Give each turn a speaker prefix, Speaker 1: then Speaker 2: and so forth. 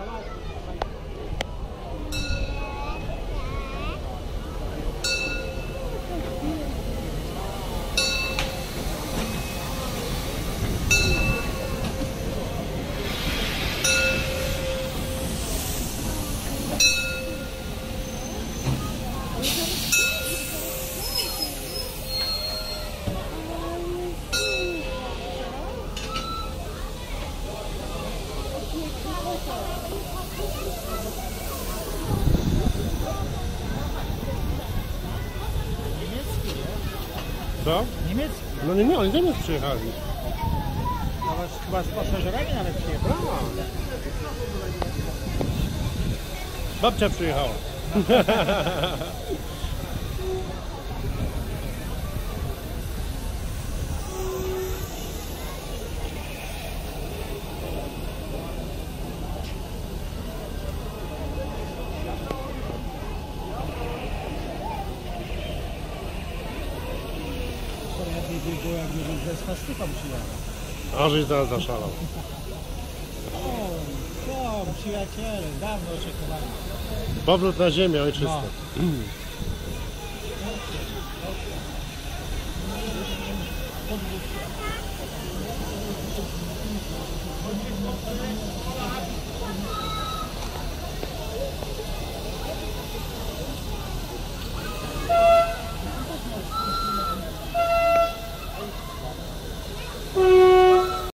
Speaker 1: Come on. Co?
Speaker 2: Niemiecki.
Speaker 1: No nie, nie, oni z Niemiec przyjechali.
Speaker 2: No nawet chyba z pasażerami nawet przyjechali. No.
Speaker 1: Babcia przyjechała.
Speaker 2: najlepiej jak nie wiem, bym ze swastyką przyjechał.
Speaker 1: A żeś teraz zaszalał.
Speaker 2: O, to, przyjaciele, dawno oczekiwali.
Speaker 1: Powrót na ziemię ojczyste.
Speaker 2: No. Powrót.